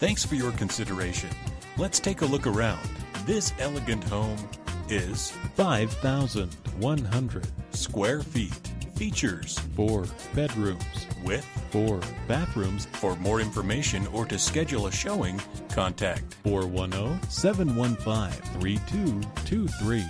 Thanks for your consideration. Let's take a look around. This elegant home is 5,100 square feet. Features four bedrooms with four bathrooms For more information or to schedule a showing, contact 410 715 3223